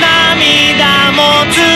涙も